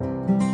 you